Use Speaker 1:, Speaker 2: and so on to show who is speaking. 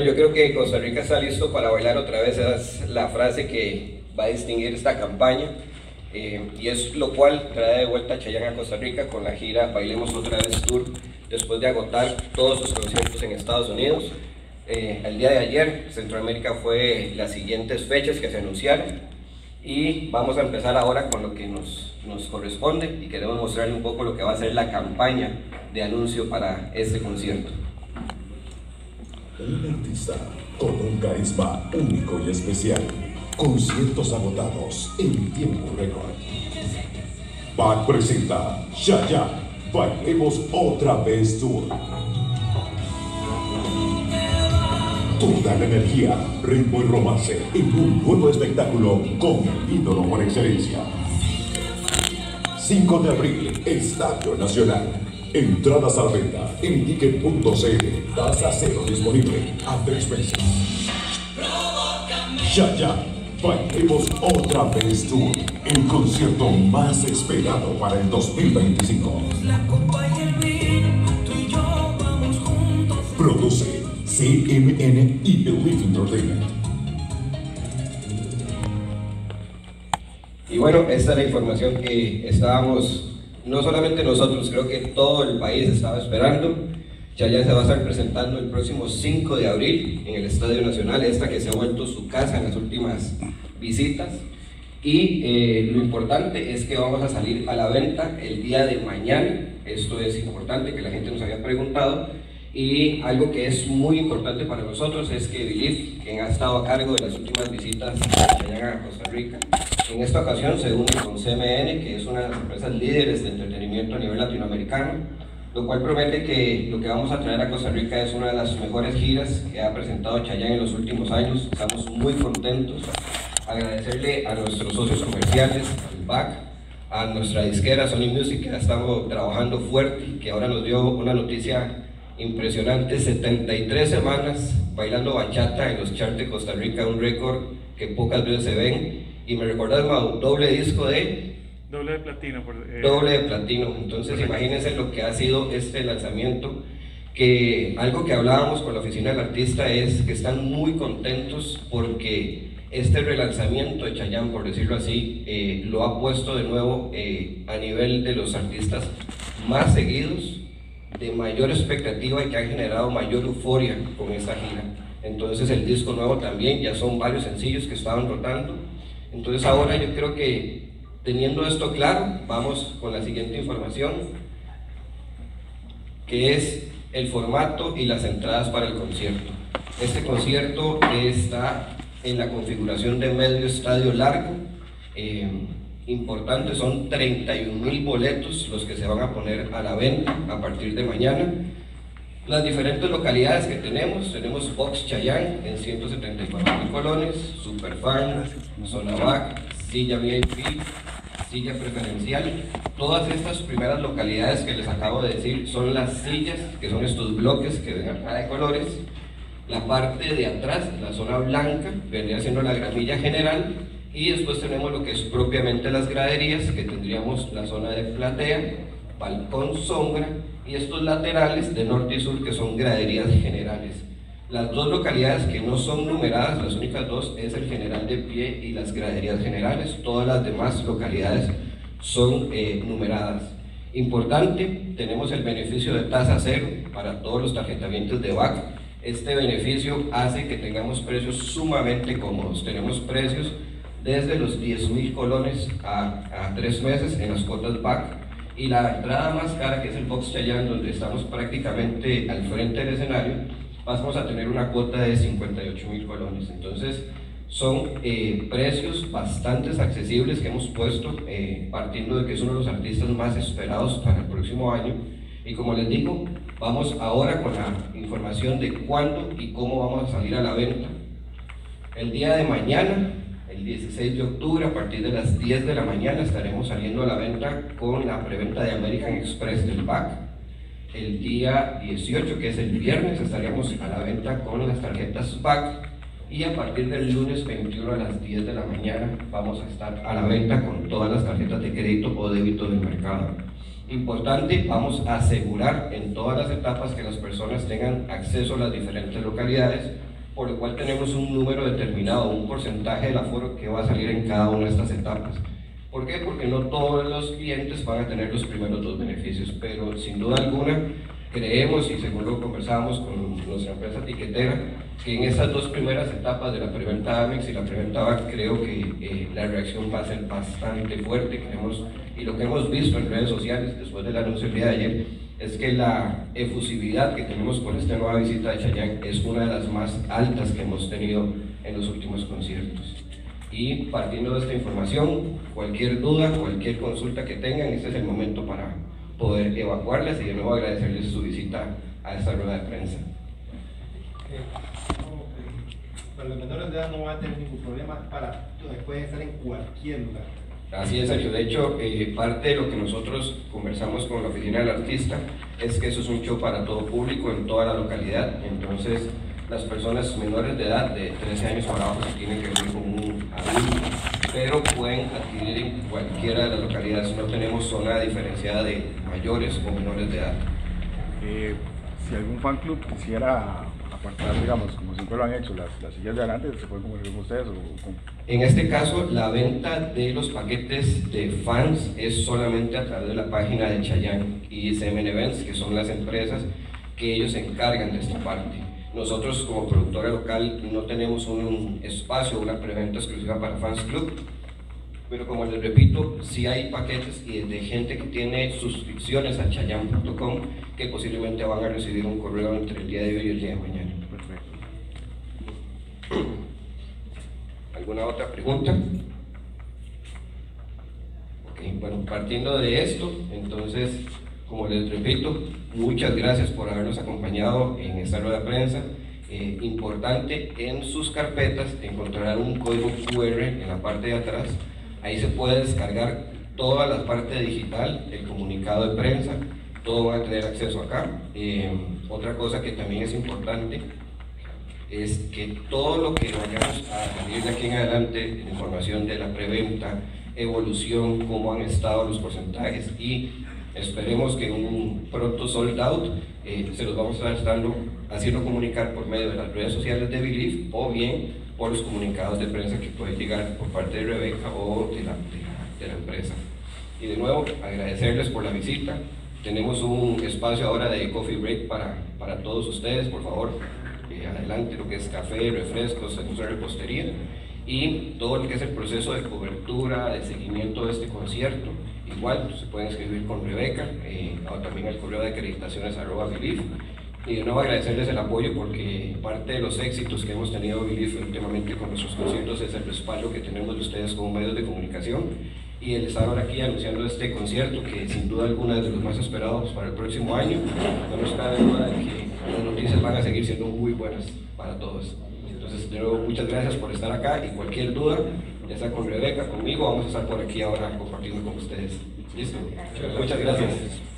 Speaker 1: Bueno, yo creo que Costa Rica está listo para bailar otra vez. Esa es la frase que va a distinguir esta campaña. Eh, y es lo cual trae de vuelta a a Costa Rica con la gira Bailemos Otra Vez Tour después de agotar todos sus conciertos en Estados Unidos. Eh, el día de ayer, Centroamérica fue las siguientes fechas que se anunciaron y vamos a empezar ahora con lo que nos, nos corresponde y queremos mostrarle un poco lo que va a ser la campaña de anuncio para este concierto.
Speaker 2: Un artista con un carisma único y especial. Conciertos agotados en tiempo récord. Back presenta Ya Bailemos otra vez tour. Toda la energía, ritmo y romance en un nuevo espectáculo con el ídolo por excelencia. 5 de abril, Estadio Nacional. Entradas a la venta en ticket.cl. Tasa cero disponible a tres meses. Ya, ya. Bailemos otra vez tú. El concierto más esperado para el 2025. Produce CMN y Believe Entertainment.
Speaker 1: Y bueno, esta es la información que estábamos no solamente nosotros, creo que todo el país estaba esperando. ya se va a estar presentando el próximo 5 de abril en el Estadio Nacional, esta que se ha vuelto su casa en las últimas visitas. Y eh, lo importante es que vamos a salir a la venta el día de mañana. Esto es importante que la gente nos había preguntado. Y algo que es muy importante para nosotros es que Belief, quien ha estado a cargo de las últimas visitas a Costa Rica, en esta ocasión se une con CMN, que es una de las empresas líderes de entretenimiento a nivel latinoamericano, lo cual promete que lo que vamos a traer a Costa Rica es una de las mejores giras que ha presentado Chayanne en los últimos años. Estamos muy contentos. Agradecerle a nuestros socios comerciales, el BAC, a nuestra disquera Sony Music, que ha estado trabajando fuerte y que ahora nos dio una noticia impresionante, 73 semanas bailando bachata en los charts de Costa Rica, un récord que pocas veces se ven y me recordás, Mau, doble disco de...
Speaker 3: Doble de platino.
Speaker 1: Eh, doble de platino. Entonces imagínense lo que ha sido este lanzamiento, que algo que hablábamos con la oficina del artista es que están muy contentos porque este relanzamiento de Chayanne, por decirlo así, eh, lo ha puesto de nuevo eh, a nivel de los artistas más seguidos, de mayor expectativa y que ha generado mayor euforia con esta gira. Entonces el disco nuevo también, ya son varios sencillos que estaban rotando entonces ahora yo creo que teniendo esto claro, vamos con la siguiente información, que es el formato y las entradas para el concierto. Este concierto está en la configuración de medio estadio largo, eh, importante, son 31 mil boletos los que se van a poner a la venta a partir de mañana. Las diferentes localidades que tenemos, tenemos Box Chayán en 174 mil colones, Superfan, Zona Bac, Silla VIP, Silla Preferencial. Todas estas primeras localidades que les acabo de decir son las sillas, que son estos bloques que ven acá de colores. La parte de atrás, la zona blanca, vendría siendo la gramilla general. Y después tenemos lo que es propiamente las graderías, que tendríamos la zona de platea, balcón sombra y estos laterales de norte y sur que son graderías generales. Las dos localidades que no son numeradas, las únicas dos, es el general de pie y las graderías generales. Todas las demás localidades son eh, numeradas. Importante, tenemos el beneficio de tasa cero para todos los tarjetamientos de BAC. Este beneficio hace que tengamos precios sumamente cómodos. Tenemos precios desde los 10 mil colones a, a tres meses en las cuotas BAC y la entrada más cara, que es el Box Chayanne, donde estamos prácticamente al frente del escenario, vamos a tener una cuota de 58 mil colones. Entonces, son eh, precios bastante accesibles que hemos puesto, eh, partiendo de que es uno de los artistas más esperados para el próximo año. Y como les digo, vamos ahora con la información de cuándo y cómo vamos a salir a la venta. El día de mañana el 16 de octubre, a partir de las 10 de la mañana, estaremos saliendo a la venta con la preventa de American Express del BAC. El día 18, que es el viernes, estaríamos a la venta con las tarjetas BAC. Y a partir del lunes 21 a las 10 de la mañana vamos a estar a la venta con todas las tarjetas de crédito o débito del mercado. Importante, vamos a asegurar en todas las etapas que las personas tengan acceso a las diferentes localidades por lo cual tenemos un número determinado, un porcentaje del aforo que va a salir en cada una de estas etapas. ¿Por qué? Porque no todos los clientes van a tener los primeros dos beneficios, pero sin duda alguna creemos, y según lo conversábamos con nuestra empresa tiquetera, que en esas dos primeras etapas de la preventa Amex y la preventa BAC creo que eh, la reacción va a ser bastante fuerte. Creemos, y lo que hemos visto en redes sociales después del anuncio del día de ayer es que la efusividad que tenemos con esta nueva visita de Chayanne es una de las más altas que hemos tenido en los últimos conciertos. Y partiendo de esta información, cualquier duda, cualquier consulta que tengan, este es el momento para poder evacuarlas y de nuevo agradecerles su visita a esta rueda de prensa.
Speaker 3: Para los menores de edad no van a tener ningún problema, para, pueden estar en cualquier lugar.
Speaker 1: Así es, Sergio. De hecho, eh, parte de lo que nosotros conversamos con la oficina del artista es que eso es un show para todo público en toda la localidad. Entonces, las personas menores de edad, de 13 años para abajo, se tienen que ver con un adulto, pero pueden adquirir en cualquiera de las localidades. No tenemos zona diferenciada de mayores o menores de edad.
Speaker 4: Eh, si algún fan club quisiera apartar, digamos, como siempre lo han hecho, las, las sillas de adelante, ¿se pueden comunicar con ustedes? O,
Speaker 1: En este caso, la venta de los paquetes de fans es solamente a través de la página de Chayanne y CMN Events, que son las empresas que ellos se encargan de esta parte. Nosotros como productora local no tenemos un espacio, una preventa exclusiva para Fans Club, pero como les repito, sí hay paquetes y de gente que tiene suscripciones a chayan.com que posiblemente van a recibir un correo entre el día de hoy y el día de mañana.
Speaker 4: Perfecto.
Speaker 1: ¿Alguna otra pregunta? Ok, bueno, partiendo de esto, entonces como les repito, muchas gracias por habernos acompañado en esta rueda de prensa. Eh, importante, en sus carpetas encontrarán un código QR en la parte de atrás. Ahí se puede descargar toda la parte digital, el comunicado de prensa, todo van a tener acceso acá. Eh, otra cosa que también es importante es que todo lo que vayamos a salir de aquí en adelante, información de la preventa, evolución, cómo han estado los porcentajes y Esperemos que un pronto sold out eh, se los vamos a estar haciendo comunicar por medio de las redes sociales de Believe o bien por los comunicados de prensa que pueden llegar por parte de Rebeca o de la, de la, empresa. Y de nuevo, agradecerles por la visita. Tenemos un espacio ahora de coffee break para, para todos ustedes, por favor, eh, adelante lo que es café, refrescos, de repostería y todo lo que es el proceso de cobertura, de seguimiento de este concierto. Igual se pueden escribir con Rebeca eh, o también el correo de acreditaciones arroba Belief. Y de nuevo agradecerles el apoyo porque parte de los éxitos que hemos tenido Belief últimamente con nuestros conciertos es el respaldo que tenemos de ustedes como medios de comunicación y el estar ahora aquí anunciando este concierto que sin duda alguna es de los más esperados para el próximo año. No nos cabe duda de que las noticias van a seguir siendo muy buenas para todos. Entonces, de nuevo, muchas gracias por estar acá y cualquier duda, ya con Rebeca, conmigo, vamos a estar por aquí ahora compartiendo con ustedes. ¿Listo? Muchas gracias.